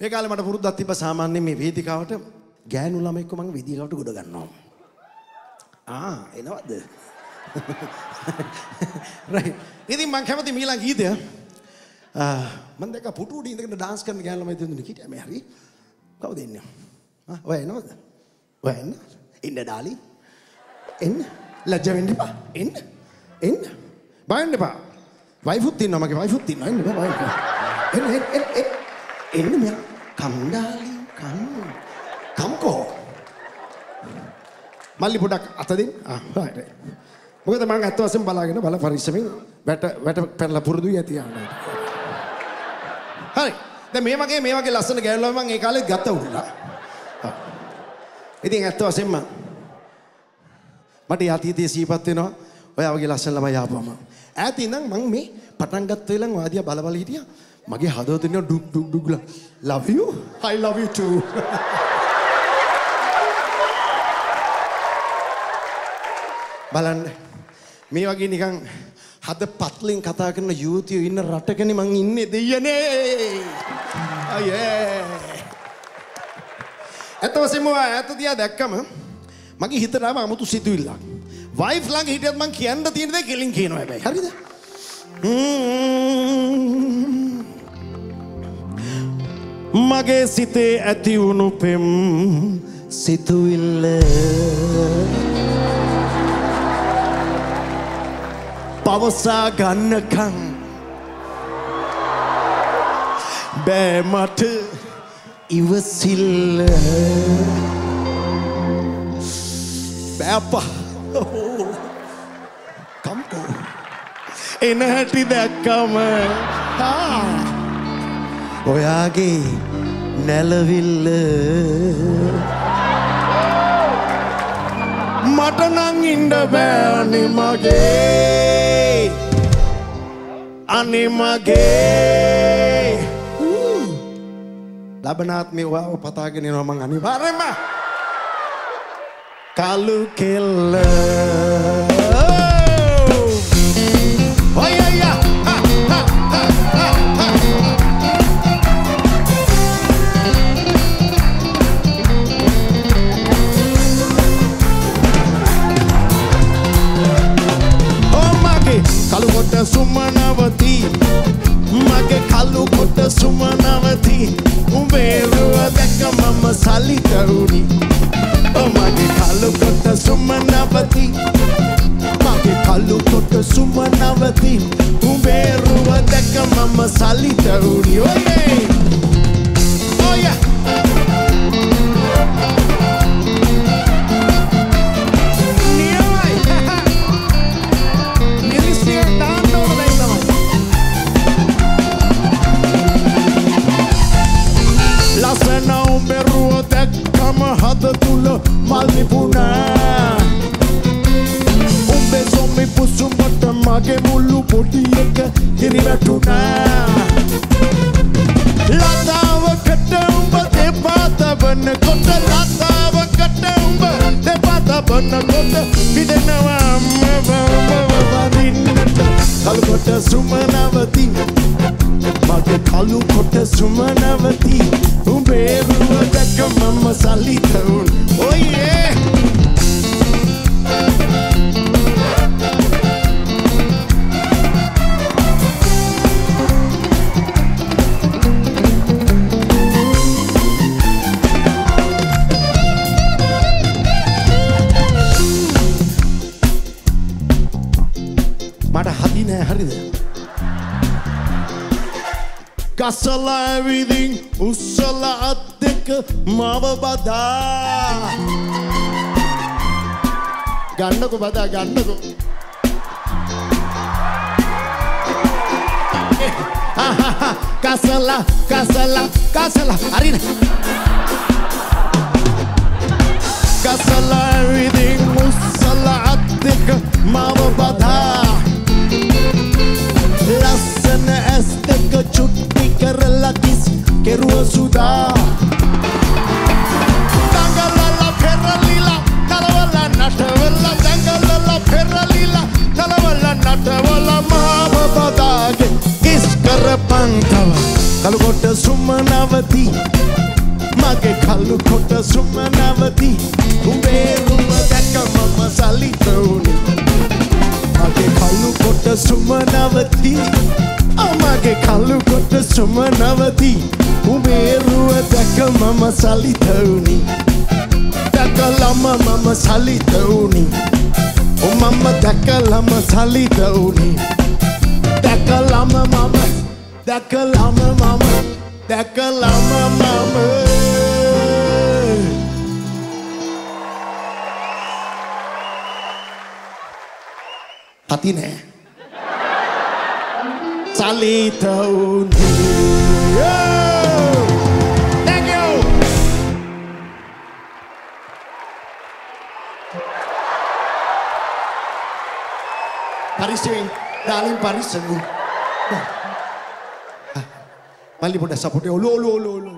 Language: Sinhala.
ඒ කාලේ මට පුරුද්දක් තිබ්බ සාමාන්‍යයෙන් මේ වේදිකාවට ගෑනු ළමෙක්ව මම වේදිකාවට ගොඩ ගන්නවා. ආ එනවද? right. ඉතින් මම කැමති මීලා ගීතය. ආ මම දැක්ක පුටු උඩ ඉඳගෙන ඩාන්ස් කරන ගෑනු ළමයි දෙන්නෙක් හිටියා මේ හරි. කවුද ඉන්නේ? ආ ඔය එනවද? ඔය එන්න. ඉන්න ඩාලි. එන්න. ලැජ්ජ වෙන්න එපා. එන්න. එන්න. බයන්න එපා. වයිෆුත් ඉන්නවා මගේ වයිෆුත් ඉන්නවා. එන්න බෑ වයිෆ්. එන්න එන්න එන්න එන්න. එන්න මෙයා. කම් ඩාලි කම්. කම්කෝ. මල්ලි පොඩක් අත දෙන්න. ආ right. මොකද මම ඇත්ත වශයෙන්ම බලාගෙන බල පරිස්සමෙන් වැට වැට පැනලා පුරුදුයි ඇති ආනයි. හරි. දැන් මේ වගේ මේ වගේ ලස්සන ගෑනුලා මම ඒ කාලෙත් ගත්ත උඩලා. ඉතින් ඇත්ත වශයෙන්ම මට අතීතයේ සීපත් වෙනවා ඔය වගේ ලස්සන ළමයි ආපුවම. ඈත ඉඳන් මම මේ පටන් ගත්ත වෙලන් වාදියා බල බල හිටියා. මගේ හදවතින් ඩුක් ඩුක් ඩුක් love you I love you too. බලන්න මේ වගේ නිකන් හද පත්ලෙන් කතා කරන යූතියෝ ඉන්න රටකනේ මං ඉන්නේ දෙයනේ. අයියේ. ඇත්ත වශයෙන්ම ඈත දිහා දැක්කම මගේ හිතට ආව 아무තු සිතුවිල්ලක්. වයිෆ් ළඟ හිටියත් මං කියන්න තියෙන දේ කෙලින් කියනවා හැබැයි. හරිද? මගේ සිතේ ඇති වුණු පෙම් සිතුවිල්ල. පවසා ගන්නකං බෑ මට ඉවසිල්ල. බෑපා කම්කෝ එන හැටි දැක්කම ඔයාගේ නැලවිල්ල මට නං ඉන්ඩ බෑනි මගේ. අනිමගේ ලබනාත්මය ඔයාව පතාගෙනනවා මං අනිවාර්යම කලු කෙල්ල. සුමනවති මගේ කළුකොට සුමනවති උඹේරුව දැක්ක මම සලිතරුණි මගේ කළුකොට සුමනවති මගේ කළුකොට සුමනවති උඹේරුව දැක්ක මම සලිතරුණි පුසුම්බට මගේ මුල්ලු පොඩි එක කිරි වැටුණා. ලතාවකට උඹ දෙපා තබන කොට ලතාවකට උඹ දෙපා තබන කොට පිදෙනවා අම්ම වදින්නට කල්කොට සුමනවති මගේ කලු කොට සුමනවති උඹේ මට හදි නෑ හරිද? ගසල ඇවිදින් උස්සල අත් දෙක මව බදා. ගන්නකො බදා ගන්නකො. කසල කසල කසල හරිද? චුට්ටි කරලා කිස් කෙරුව සුදා දඟලලා පෙරලිලා කලවලා නටවලා දඟලලා පෙරලිලා කලවලා නටවලා මාව බදාගේ කිස් කරපන් තව කලකොට සුමනව නවති මගේ කල්ලු කොට සුම නවති උඹේ රුම දැක මම සලිතවුනි මගේ කල්ලු කොට සුම නවති අමගේ කල්ලු කොට සුම නවති. උඹේ රුව දැක මම සලිතවුනි දැකලම මම සලිතවුනි මම දැකලම සලිතවුනි දැකලම මම දැකලම මම දැකලම මම. හති නෑ. sali daun Thank you. Paris sing dalim Paris sungguh. Nah. Ah, Mali pun dah sapu dia, lo lo lo lo.